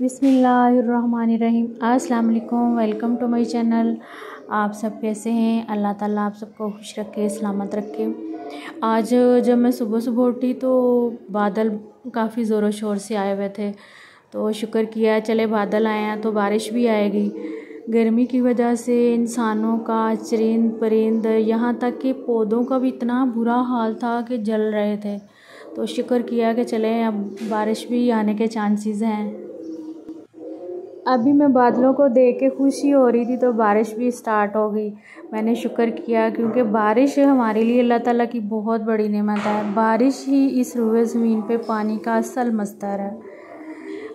बिसमीम वालेकुम welcome to my channel. आप सब कैसे हैं? अल्लाह ताला आप सबको खुश रखे, सलामत रखे। आज जब मैं सुबह सुबह उठी तो बादल काफ़ी ज़ोरों शोर से आए हुए थे। तो शुक्र किया, चले बादल आए हैं तो बारिश भी आएगी। गर्मी की वजह से इंसानों का चरिंद परिंद, यहाँ तक कि पौधों का भी इतना बुरा हाल था कि जल रहे थे। तो शुक्र किया कि चले, अब बारिश भी आने के चांसेस हैं। अभी मैं बादलों को देख के खुशी हो रही थी तो बारिश भी स्टार्ट हो गई। मैंने शुक्र किया, क्योंकि बारिश हमारे लिए अल्लाह ताला की बहुत बड़ी नेमत है। बारिश ही इस रुए ज़मीन पे पानी का असल मस्तर है।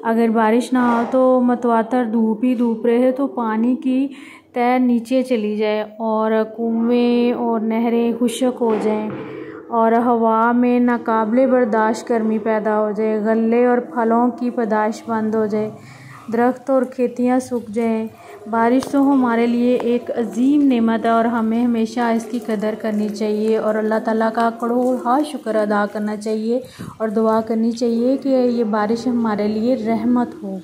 अगर बारिश ना हो तो मतवातर धूप ही धूप रहे तो पानी की तय नीचे चली जाए और कुएँ और नहरें खुशक हो जाएँ और हवा में नाकबिल बर्दाश्त गर्मी पैदा हो जाए, गले और फलों की पैदाश बंद हो जाए। दरख्त और खेतियाँ सूख जाएँ। बारिश तो हमारे लिए एक अजीम नेमत है और हमें हमेशा इसकी कदर करनी चाहिए और अल्लाह ताला का करोड़ हाँ शुक्र अदा करना चाहिए और दुआ करनी चाहिए कि ये बारिश हमारे लिए रहमत हो।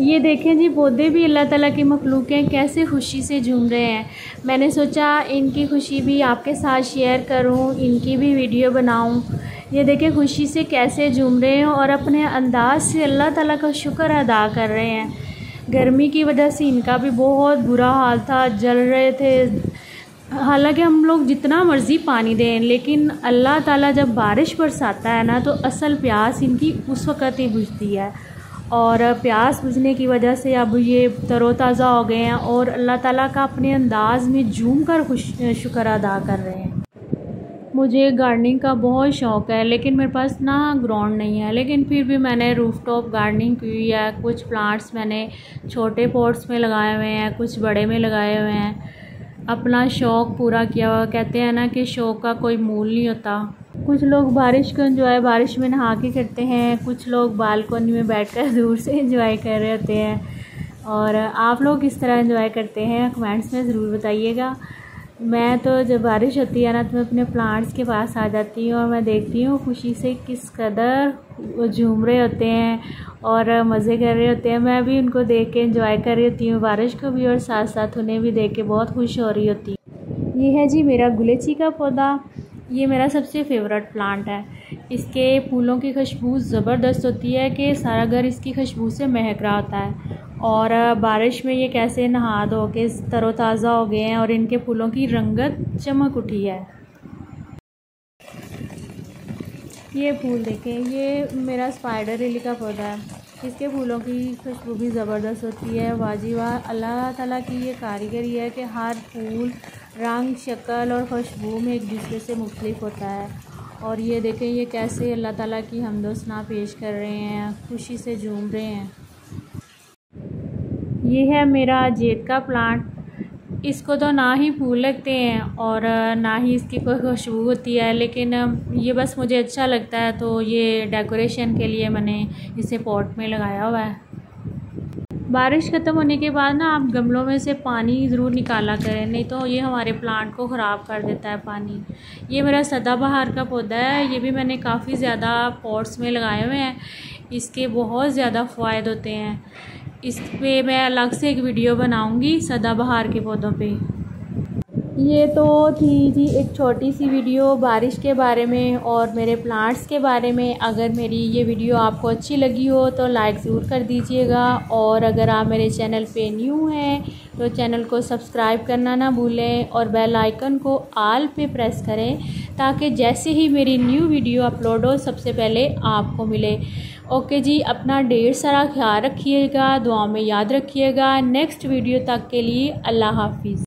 ये देखें जी, पौधे भी अल्लाह ताला की मखलूक हैं, कैसे खुशी से झूम रहे हैं। मैंने सोचा इनकी खुशी भी आपके साथ शेयर करूँ, इनकी भी वीडियो बनाऊँ। ये देखें, खुशी से कैसे झूम रहे हैं और अपने अंदाज से अल्लाह ताला का शुक्र अदा कर रहे हैं। गर्मी की वजह से इनका भी बहुत बुरा हाल था, जल रहे थे। हालाँकि हम लोग जितना मर्ज़ी पानी दें, लेकिन अल्लाह ताला जब बारिश बरसाता है ना तो असल प्यास इनकी उस वक़्त ही बुझती है। और प्यास बुझने की वजह से अब ये तरोताज़ा हो गए हैं और अल्लाह ताला का अपने अंदाज में झूम कर खुश, शुक्र अदा कर रहे हैं। मुझे गार्डनिंग का बहुत शौक़ है, लेकिन मेरे पास ना ग्राउंड नहीं है। लेकिन फिर भी मैंने रूफ टॉप गार्डनिंग की है कुछ प्लांट्स मैंने छोटे पॉट्स में लगाए हुए हैं, कुछ बड़े में लगाए हुए हैं। अपना शौक़ पूरा किया हुआ, कहते हैं ना कि शौक़ का कोई मूल नहीं होता। कुछ लोग बारिश को इन्जॉय बारिश में नहा के करते हैं। कुछ लोग बालकोनी में बैठकर दूर से इन्जॉय कर रहे होते हैं। और आप लोग किस तरह इन्जॉय करते हैं? कमेंट्स में ज़रूर बताइएगा। मैं तो जब बारिश होती है ना तो मैं अपने प्लांट्स के पास आ जाती हूँ और मैं देखती हूँ खुशी से किस कदर वो झूम रहे होते हैं और मज़े कर रहे होते हैं। मैं भी उनको देख के इंजॉय कर रही होती हूँ। बारिश को भी और साथ साथ उन्हें भी देख के बहुत खुश हो रही होती ये है जी मेरा गुलेची का पौधा। ये मेरा सबसे फेवरेट प्लांट है। इसके फूलों की खुशबू ज़बरदस्त होती है कि सारा घर इसकी खुशबू से महक रहा होता है। और बारिश में ये कैसे नहा धो के तरोताज़ा हो गए हैं और इनके फूलों की रंगत चमक उठी है। ये फूल देखें, ये मेरा स्पाइडर लिली का पौधा है। इसके फूलों की खुशबू भी ज़बरदस्त होती है। वाजी वाह अल्लाह ताला की ये कारीगरी है कि हर फूल रंग, शक्ल और खुशबू में एक दूसरे से मुख्तलिफ़ होता है। और ये देखें, ये कैसे अल्लाह ताला की हमदोसना पेश कर रहे हैं, खुशी से झूम रहे हैं। ये है मेरा जेद का प्लांट। इसको तो ना ही फूल लगते हैं और ना ही इसकी कोई खुशबू होती है, लेकिन ये बस मुझे अच्छा लगता है तो ये डेकोरेशन के लिए मैंने इसे पॉट में लगाया हुआ है। बारिश ख़त्म होने के बाद ना आप गमलों में से पानी ज़रूर निकाला करें, नहीं तो ये हमारे प्लांट को ख़राब कर देता है पानी। ये मेरा सदाबहार का पौधा है, ये भी मैंने काफ़ी ज़्यादा पॉट्स में लगाए हुए हैं। इसके बहुत ज़्यादा फ़ायदे होते हैं। इस पर मैं अलग से एक वीडियो बनाऊँगी सदाबहार के पौधों पे। ये तो थी जी एक छोटी सी वीडियो बारिश के बारे में और मेरे प्लांट्स के बारे में। अगर मेरी ये वीडियो आपको अच्छी लगी हो तो लाइक ज़रूर कर दीजिएगा और अगर आप मेरे चैनल पे न्यू हैं तो चैनल को सब्सक्राइब करना ना भूलें और बेल आइकन को आल पे प्रेस करें ताकि जैसे ही मेरी न्यू वीडियो अपलोड हो, सबसे पहले आपको मिले। ओके जी, अपना ढेर सारा ख्याल रखिएगा दुआ में याद रखिएगा। नेक्स्ट वीडियो तक के लिए अल्लाह हाफिज़।